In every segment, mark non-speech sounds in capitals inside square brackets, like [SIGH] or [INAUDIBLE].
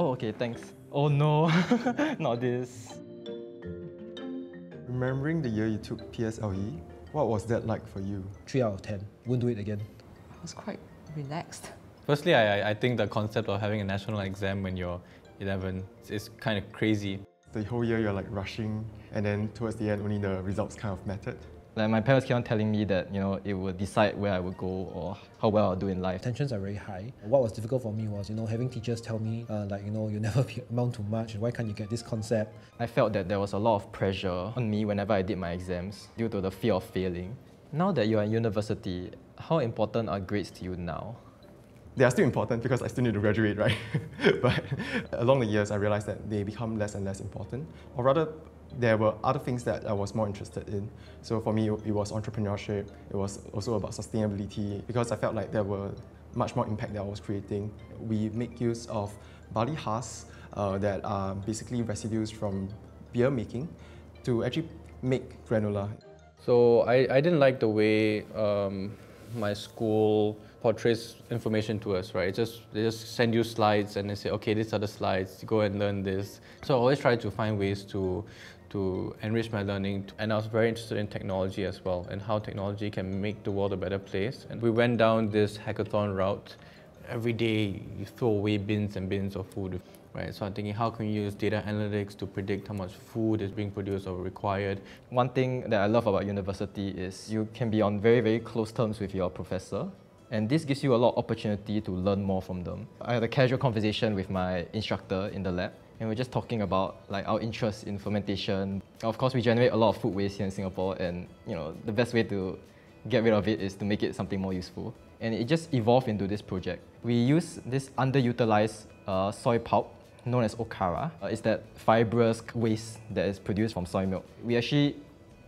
Oh, okay, thanks. Oh no, [LAUGHS] not this. Remembering the year you took PSLE, what was that like for you? 3 out of 10. Wouldn't do it again. I was quite relaxed. Firstly, I, I think the concept of having a national exam when you're 11 is kind of crazy. The whole year you're like rushing, and then towards the end only the results kind of mattered. Like my parents kept on telling me that, you know, it would decide where I would go or how well I'll do in life. Tensions are very high. What was difficult for me was, you know, having teachers tell me, uh, like, you know, you never amount to much, why can't you get this concept? I felt that there was a lot of pressure on me whenever I did my exams due to the fear of failing. Now that you are in university, how important are grades to you now? They are still important because I still need to graduate, right? [LAUGHS] but along the years, I realized that they become less and less important, or rather, there were other things that I was more interested in. So for me, it was entrepreneurship. It was also about sustainability because I felt like there were much more impact that I was creating. We make use of barley husks uh, that are basically residues from beer making to actually make granola. So I, I didn't like the way um, my school portrays information to us, right? Just they just send you slides and they say, okay, these are the slides. Go and learn this. So I always try to find ways to to enrich my learning. And I was very interested in technology as well and how technology can make the world a better place. And we went down this hackathon route. Every day you throw away bins and bins of food. Right, so I'm thinking, how can you use data analytics to predict how much food is being produced or required? One thing that I love about university is you can be on very, very close terms with your professor. And this gives you a lot of opportunity to learn more from them. I had a casual conversation with my instructor in the lab, and we are just talking about like our interest in fermentation. Of course, we generate a lot of food waste here in Singapore, and you know the best way to get rid of it is to make it something more useful. And it just evolved into this project. We use this underutilized uh, soy pulp known as okara. Uh, it's that fibrous waste that is produced from soy milk. We actually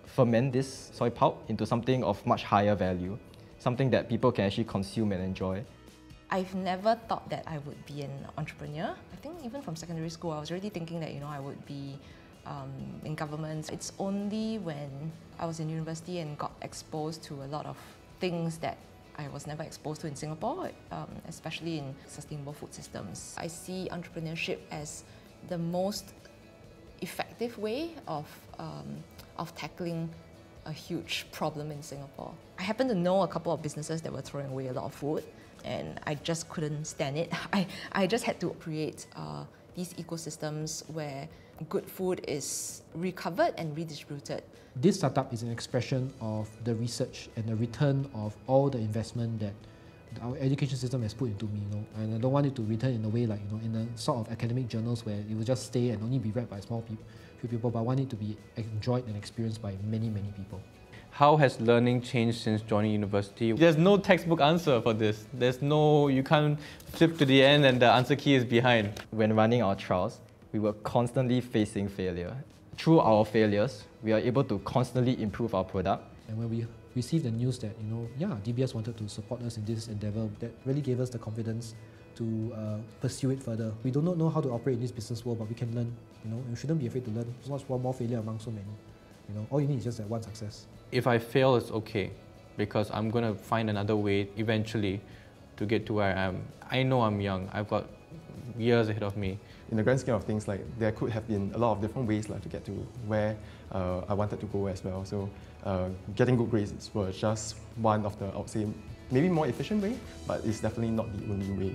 ferment this soy pulp into something of much higher value, something that people can actually consume and enjoy. I've never thought that I would be an entrepreneur. I think even from secondary school, I was already thinking that you know I would be um, in government. It's only when I was in university and got exposed to a lot of things that I was never exposed to in Singapore, um, especially in sustainable food systems. I see entrepreneurship as the most effective way of, um, of tackling a huge problem in Singapore. I happen to know a couple of businesses that were throwing away a lot of food, and I just couldn't stand it. [LAUGHS] I, I just had to create uh, these ecosystems where good food is recovered and redistributed. This startup is an expression of the research and the return of all the investment that our education system has put into me, you know, and I don't want it to return in a way like, you know, in a sort of academic journals where it will just stay and only be read by small people, few people, but I want it to be enjoyed and experienced by many, many people. How has learning changed since joining university? There's no textbook answer for this. There's no, you can't flip to the end and the answer key is behind. When running our trials, we were constantly facing failure. Through our failures, we are able to constantly improve our product. And when we received the news that, you know, yeah, DBS wanted to support us in this endeavor, that really gave us the confidence to uh, pursue it further. We do not know how to operate in this business world, but we can learn, you know, and we shouldn't be afraid to learn. There's not one more failure among so many. You know, all you need is just that one success. If I fail, it's okay because I'm going to find another way eventually to get to where I am. I know I'm young. I've got years ahead of me. In the grand scheme of things, like there could have been a lot of different ways like, to get to where uh, I wanted to go as well. So uh, getting good grades was just one of the, I would say, maybe more efficient way, but it's definitely not the only way.